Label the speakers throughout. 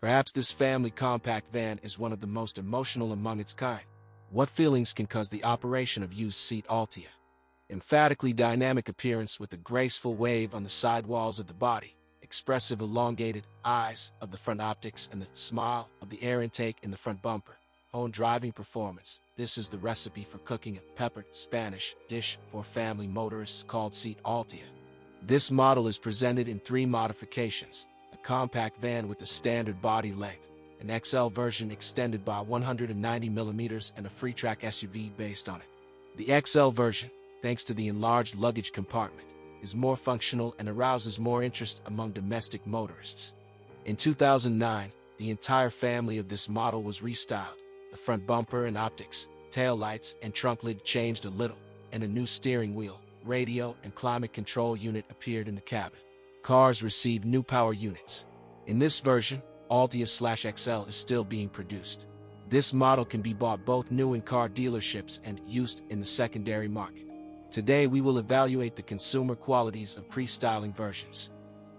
Speaker 1: Perhaps this family compact van is one of the most emotional among its kind. What feelings can cause the operation of used seat Altea? Emphatically dynamic appearance with a graceful wave on the side walls of the body, expressive elongated eyes of the front optics and the smile of the air intake in the front bumper. Own driving performance. This is the recipe for cooking a peppered Spanish dish for family motorists called Seat Altea. This model is presented in three modifications. Compact van with a standard body length, an XL version extended by 190mm and a free-track SUV based on it. The XL version, thanks to the enlarged luggage compartment, is more functional and arouses more interest among domestic motorists. In 2009, the entire family of this model was restyled. The front bumper and optics, tail lights, and trunk lid changed a little, and a new steering wheel, radio, and climate control unit appeared in the cabin. Cars received new power units. In this version, Altea slash XL is still being produced. This model can be bought both new in car dealerships and used in the secondary market. Today we will evaluate the consumer qualities of pre-styling versions.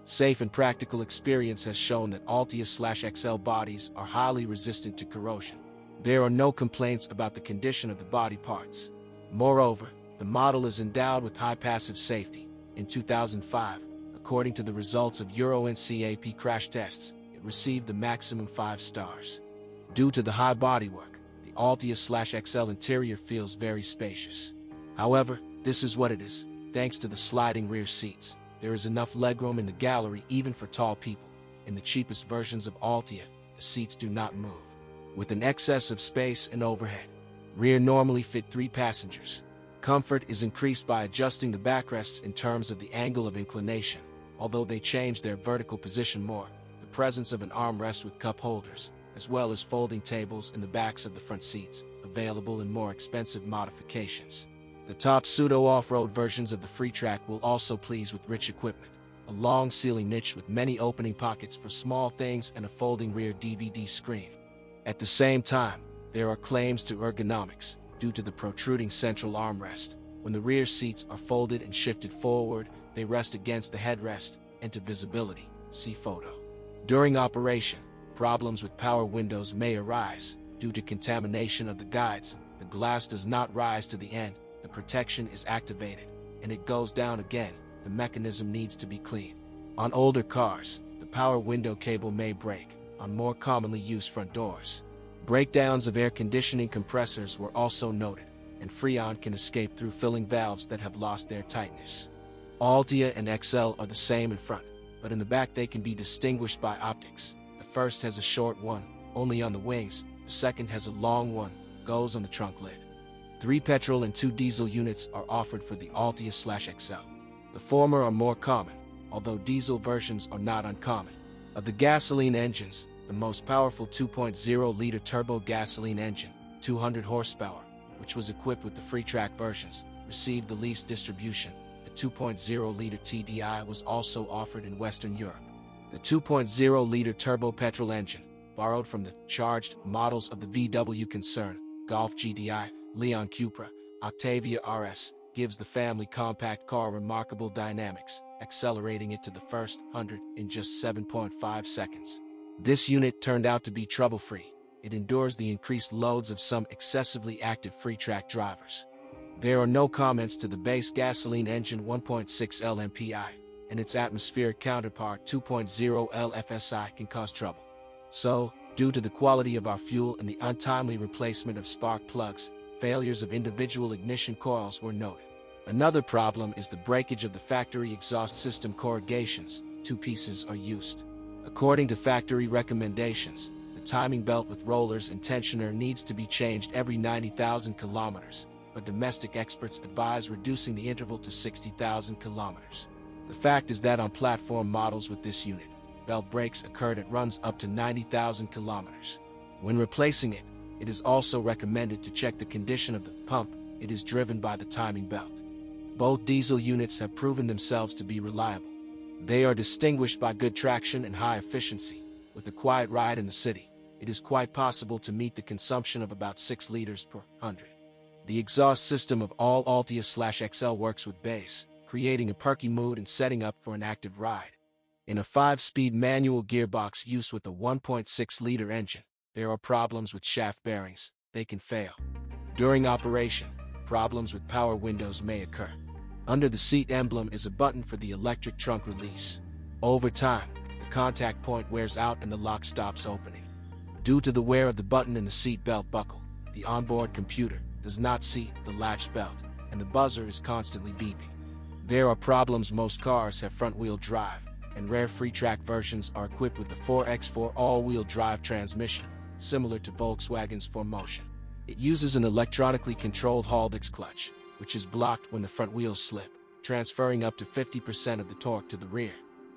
Speaker 1: Safe and practical experience has shown that Altea slash XL bodies are highly resistant to corrosion. There are no complaints about the condition of the body parts. Moreover, the model is endowed with high passive safety. In 2005, according to the results of Euro NCAP crash tests, it received the maximum 5 stars. Due to the high bodywork, the Altea slash XL interior feels very spacious. However, this is what it is. Thanks to the sliding rear seats, there is enough legroom in the gallery even for tall people. In the cheapest versions of Altea, the seats do not move. With an excess of space and overhead, rear normally fit three passengers. Comfort is increased by adjusting the backrests in terms of the angle of inclination. Although they change their vertical position more, the presence of an armrest with cup holders, as well as folding tables in the backs of the front seats, available in more expensive modifications. The top pseudo off-road versions of the Freetrack will also please with rich equipment. A long ceiling niche with many opening pockets for small things and a folding rear DVD screen. At the same time, there are claims to ergonomics due to the protruding central armrest. When the rear seats are folded and shifted forward, they rest against the headrest and to visibility. See photo. During operation, problems with power windows may arise due to contamination of the guides. The glass does not rise to the end, the protection is activated, and it goes down again. The mechanism needs to be cleaned. On older cars, the power window cable may break on more commonly used front doors. Breakdowns of air conditioning compressors were also noted, and Freon can escape through filling valves that have lost their tightness. Altea and XL are the same in front, but in the back they can be distinguished by optics. The first has a short one, only on the wings, the second has a long one, goes on the trunk lid. Three petrol and two diesel units are offered for the Altea slash XL. The former are more common, although diesel versions are not uncommon. Of the gasoline engines, the most powerful 2.0-liter turbo gasoline engine, 200 horsepower, which was equipped with the free-track versions, received the least distribution. A 2.0-liter TDI was also offered in Western Europe. The 2.0-liter turbo petrol engine, borrowed from the charged models of the VW concern, Golf GTI, Leon Cupra, Octavia RS, gives the family compact car remarkable dynamics, accelerating it to the first 100 in just 7.5 seconds. This unit turned out to be trouble-free. It endures the increased loads of some excessively active free-track drivers. There are no comments to the base gasoline engine 1.6 LMPI, and its atmospheric counterpart 2.0 LFSI can cause trouble. So, due to the quality of our fuel and the untimely replacement of spark plugs, failures of individual ignition coils were noted. Another problem is the breakage of the factory exhaust system corrugations. Two pieces are used. According to factory recommendations, the timing belt with rollers and tensioner needs to be changed every 90,000 kilometers, but domestic experts advise reducing the interval to 60,000 kilometers. The fact is that on platform models with this unit, belt breaks occurred at runs up to 90,000 kilometers. When replacing it, it is also recommended to check the condition of the pump it is driven by the timing belt. Both diesel units have proven themselves to be reliable. They are distinguished by good traction and high efficiency. With a quiet ride in the city, it is quite possible to meet the consumption of about 6 liters per 100. The exhaust system of all Altea slash XL works with bass, creating a perky mood and setting up for an active ride. In a 5-speed manual gearbox used with a 1.6-liter engine, there are problems with shaft bearings, they can fail. During operation, problems with power windows may occur. Under the seat emblem is a button for the electric trunk release. Over time, the contact point wears out and the lock stops opening. Due to the wear of the button in the seat belt buckle, the onboard computer does not see the latch belt, and the buzzer is constantly beeping. There are problems most cars have front-wheel drive, and rare free-track versions are equipped with the 4x4 all-wheel drive transmission, similar to Volkswagen's 4Motion. It uses an electronically controlled Haldex clutch, which is blocked when the front wheels slip, transferring up to 50% of the torque to the rear.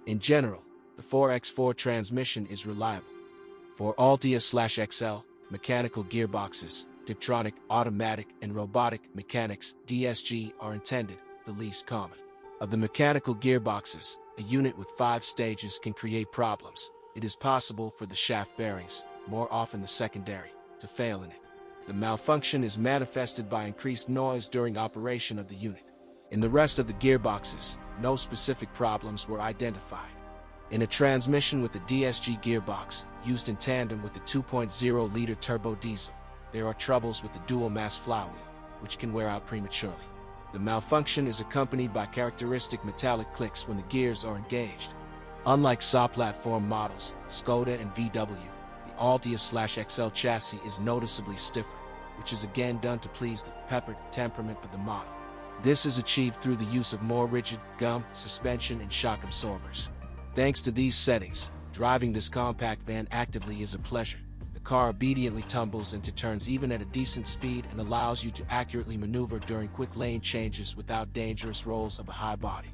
Speaker 1: In general, the 4x4 transmission is reliable. For Altea-XL, mechanical gearboxes, Tiptronic, automatic, and robotic mechanics, DSG, are intended, the least common. Of the mechanical gearboxes, a unit with five stages can create problems. It is possible for the shaft bearings, more often the secondary, to fail in it. The malfunction is manifested by increased noise during operation of the unit. In the rest of the gearboxes, no specific problems were identified. In a transmission with the DSG gearbox, used in tandem with the 2.0-liter turbo diesel, there are troubles with the dual-mass flywheel, which can wear out prematurely. The malfunction is accompanied by characteristic metallic clicks when the gears are engaged. Unlike SAW platform models, Skoda and VW, the Altea-XL chassis is noticeably stiffer, which is again done to please the peppered temperament of the model. This is achieved through the use of more rigid gum, suspension, and shock absorbers. Thanks to these settings, driving this compact van actively is a pleasure. Car obediently tumbles into turns even at a decent speed and allows you to accurately maneuver during quick lane changes without dangerous rolls of a high body.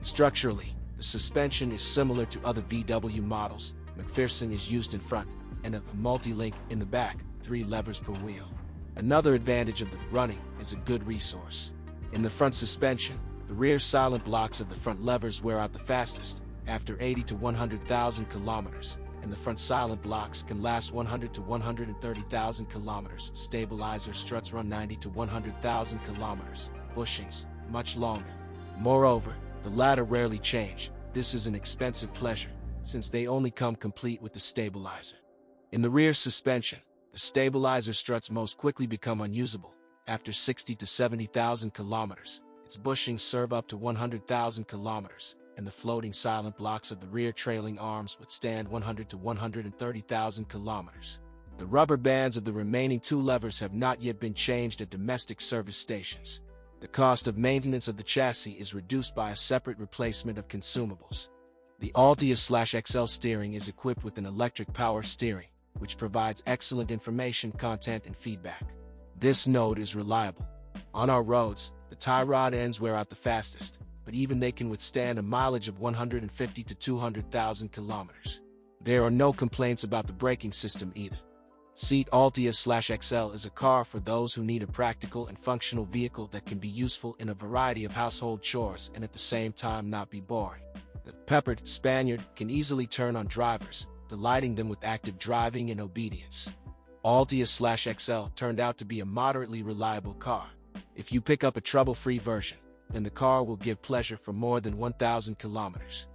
Speaker 1: Structurally, the suspension is similar to other VW models. McPherson is used in front, and a multi-link in the back, three levers per wheel. Another advantage of the running is a good resource. In the front suspension, the rear silent blocks of the front levers wear out the fastest, after 80 to 100,000 kilometers, and the front silent blocks can last 100 to 130,000 kilometers. Stabilizer struts run 90 to 100,000 kilometers, bushings, much longer. Moreover, the latter rarely change. This is an expensive pleasure, since they only come complete with the stabilizer. In the rear suspension, the stabilizer struts most quickly become unusable after 60 to 70,000 kilometers. Its bushings serve up to 100,000 kilometers, and the floating silent blocks of the rear trailing arms withstand 100 to 130,000 kilometers. The rubber bands of the remaining two levers have not yet been changed at domestic service stations. The cost of maintenance of the chassis is reduced by a separate replacement of consumables. The Altea-XL steering is equipped with an electric power steering, which provides excellent information, content, and feedback. This node is reliable. On our roads, the tie rod ends wear out the fastest, but even they can withstand a mileage of 150 to 200,000 kilometers. There are no complaints about the braking system either. Seat Altea-XL is a car for those who need a practical and functional vehicle that can be useful in a variety of household chores and at the same time not be boring. The peppered Spaniard can easily turn on drivers, delighting them with active driving and obedience. Altea-XL turned out to be a moderately reliable car. If you pick up a trouble-free version, then the car will give pleasure for more than 1,000 kilometers.